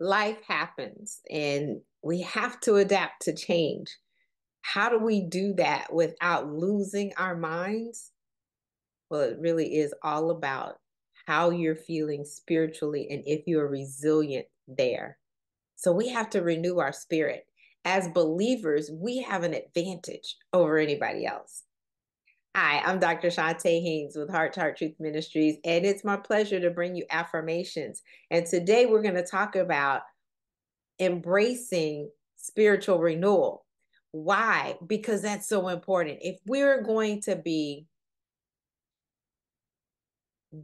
life happens and we have to adapt to change. How do we do that without losing our minds? Well, it really is all about how you're feeling spiritually and if you're resilient there. So we have to renew our spirit. As believers, we have an advantage over anybody else. Hi, I'm Dr. Chonta Haynes with Heart to Heart Truth Ministries, and it's my pleasure to bring you affirmations. And today we're going to talk about embracing spiritual renewal. Why? Because that's so important. If we're going to be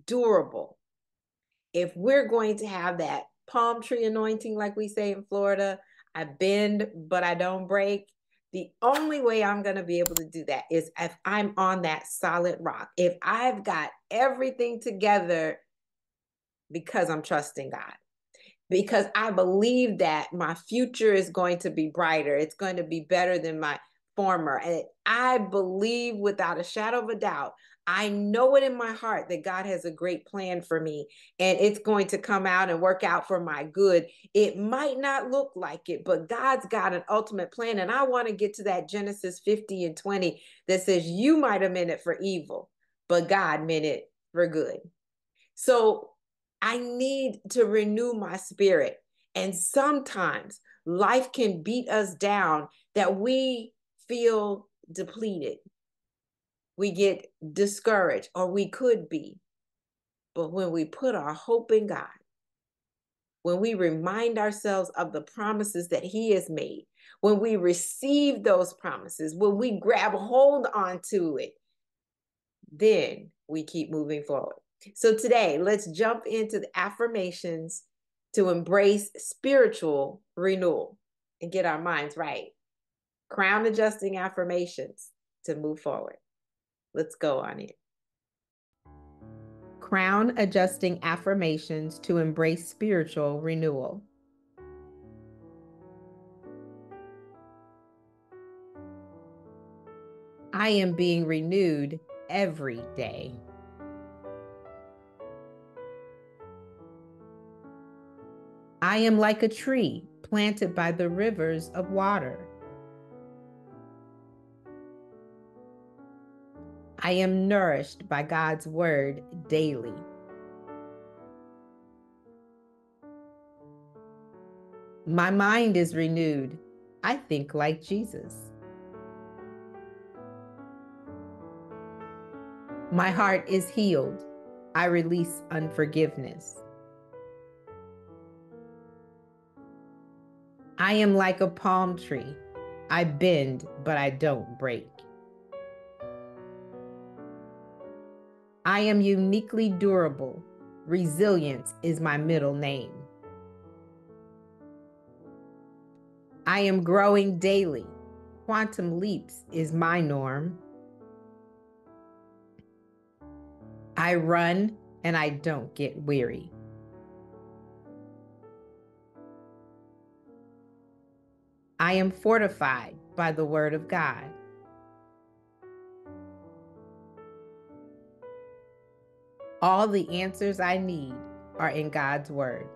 durable, if we're going to have that palm tree anointing, like we say in Florida, I bend, but I don't break. The only way I'm going to be able to do that is if I'm on that solid rock. If I've got everything together because I'm trusting God because I believe that my future is going to be brighter. It's going to be better than my former. And I believe without a shadow of a doubt, I know it in my heart that God has a great plan for me and it's going to come out and work out for my good. It might not look like it, but God's got an ultimate plan. And I want to get to that Genesis 50 and 20 that says, You might have meant it for evil, but God meant it for good. So I need to renew my spirit. And sometimes life can beat us down that we feel depleted. We get discouraged, or we could be. But when we put our hope in God, when we remind ourselves of the promises that He has made, when we receive those promises, when we grab hold onto it, then we keep moving forward. So today, let's jump into the affirmations to embrace spiritual renewal and get our minds right. Crown adjusting affirmations to move forward. Let's go on it. Crown adjusting affirmations to embrace spiritual renewal. I am being renewed every day. I am like a tree planted by the rivers of water. I am nourished by God's word daily. My mind is renewed. I think like Jesus. My heart is healed. I release unforgiveness. I am like a palm tree. I bend, but I don't break. I am uniquely durable. Resilience is my middle name. I am growing daily. Quantum leaps is my norm. I run and I don't get weary. I am fortified by the word of God. All the answers I need are in God's word.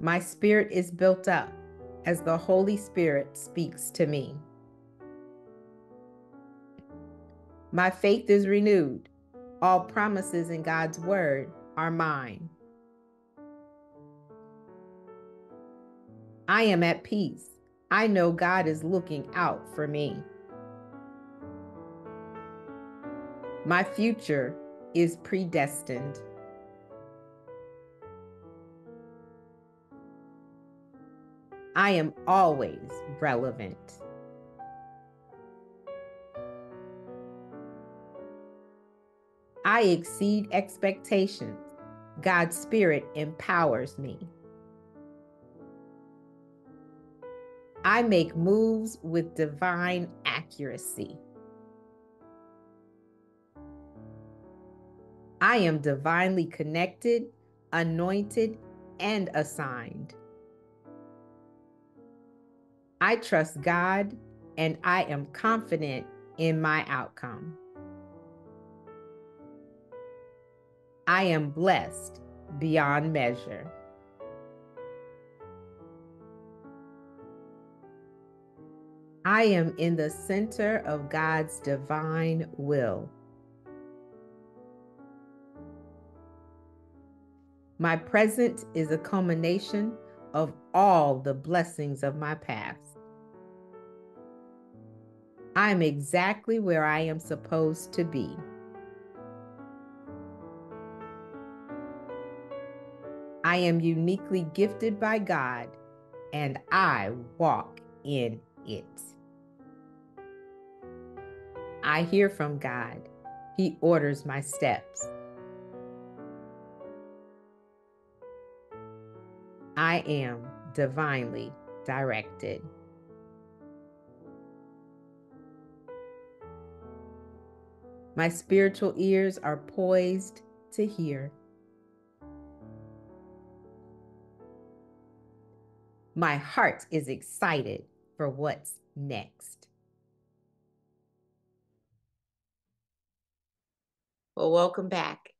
My spirit is built up as the Holy Spirit speaks to me. My faith is renewed. All promises in God's word are mine. I am at peace. I know God is looking out for me. My future is predestined. I am always relevant. I exceed expectations. God's Spirit empowers me. I make moves with divine accuracy. I am divinely connected, anointed, and assigned. I trust God and I am confident in my outcome. I am blessed beyond measure. I am in the center of God's divine will. My present is a culmination of all the blessings of my past. I am exactly where I am supposed to be. I am uniquely gifted by God and I walk in it. I hear from God. He orders my steps. I am divinely directed. My spiritual ears are poised to hear. My heart is excited for what's next. Well, welcome back.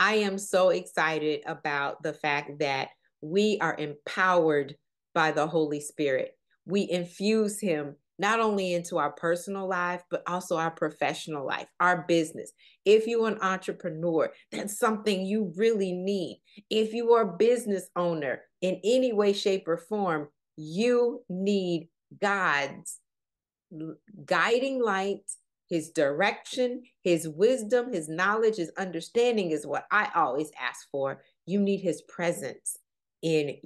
I am so excited about the fact that we are empowered by the Holy Spirit. We infuse Him not only into our personal life, but also our professional life, our business. If you're an entrepreneur, that's something you really need. If you are a business owner in any way, shape, or form, you need God's guiding light his direction, his wisdom, his knowledge, his understanding is what I always ask for. You need his presence in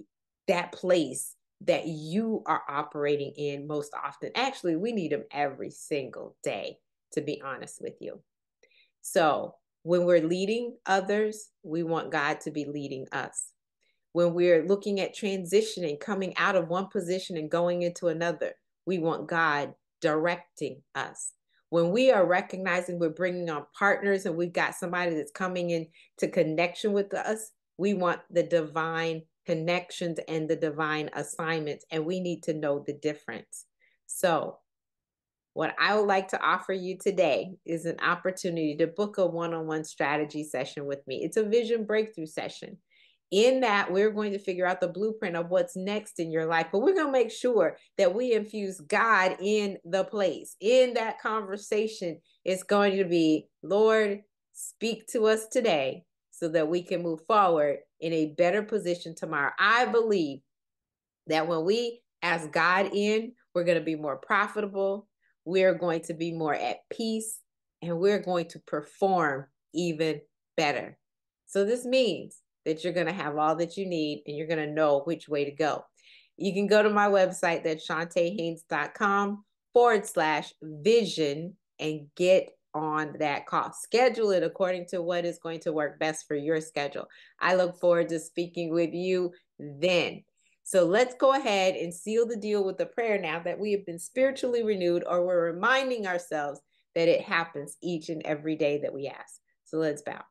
that place that you are operating in most often. Actually, we need them every single day, to be honest with you. So, when we're leading others, we want God to be leading us. When we're looking at transitioning, coming out of one position and going into another, we want God directing us when we are recognizing we're bringing on partners and we've got somebody that's coming in to connection with us, we want the divine connections and the divine assignments, and we need to know the difference. So, what I would like to offer you today is an opportunity to book a one on one strategy session with me. It's a vision breakthrough session in that we're going to figure out the blueprint of what's next in your life but we're going to make sure that we infuse god in the place in that conversation it's going to be lord speak to us today so that we can move forward in a better position tomorrow i believe that when we ask god in we're going to be more profitable we're going to be more at peace and we're going to perform even better so this means that you're going to have all that you need and you're going to know which way to go. You can go to my website, that's chontahaynes.com forward slash vision and get on that call. Schedule it according to what is going to work best for your schedule. I look forward to speaking with you then. So let's go ahead and seal the deal with the prayer now that we have been spiritually renewed, or we're reminding ourselves that it happens each and every day that we ask. So let's bow.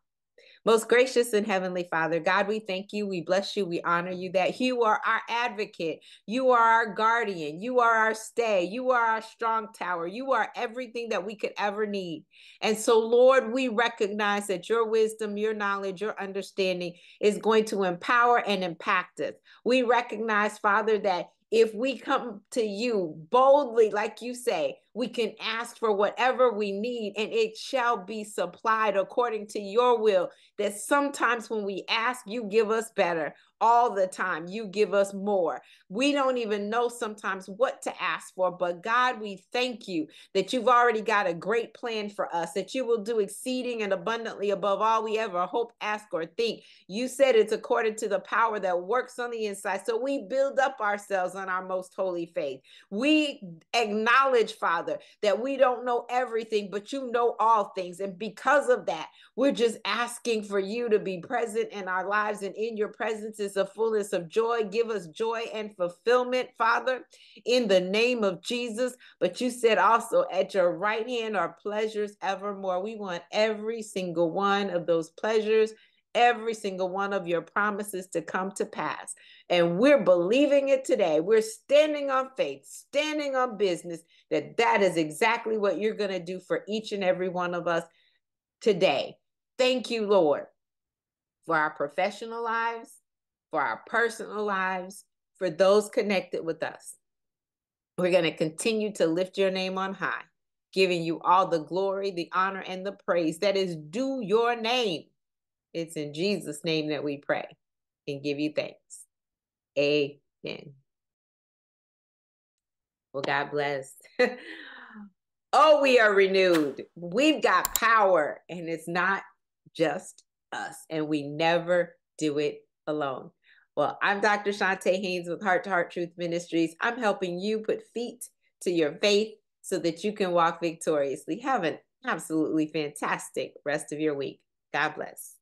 Most gracious and heavenly Father, God, we thank you. We bless you. We honor you that you are our advocate. You are our guardian. You are our stay. You are our strong tower. You are everything that we could ever need. And so, Lord, we recognize that your wisdom, your knowledge, your understanding is going to empower and impact us. We recognize, Father, that if we come to you boldly, like you say, we can ask for whatever we need and it shall be supplied according to your will. That sometimes when we ask, you give us better all the time. You give us more. We don't even know sometimes what to ask for, but God, we thank you that you've already got a great plan for us, that you will do exceeding and abundantly above all we ever hope, ask, or think. You said it's according to the power that works on the inside. So we build up ourselves on our most holy faith. We acknowledge, Father, that we don't know everything, but you know all things. And because of that, we're just asking for you to be present in our lives and in your presence is the fullness of joy. Give us joy and fulfillment, Father, in the name of Jesus. But you said also, at your right hand are pleasures evermore. We want every single one of those pleasures every single one of your promises to come to pass. And we're believing it today. We're standing on faith, standing on business, that that is exactly what you're going to do for each and every one of us today. Thank you, Lord for our professional lives, for our personal lives, for those connected with us. We're going to continue to lift your name on high, giving you all the glory, the honor, and the praise that is due your name. It's in Jesus' name that we pray and give you thanks. Amen. Well, God bless. oh, we are renewed. We've got power, and it's not just us, and we never do it alone. Well, I'm Dr. Chonta Haynes with Heart to Heart Truth Ministries. I'm helping you put feet to your faith so that you can walk victoriously. Have an absolutely fantastic rest of your week. God bless.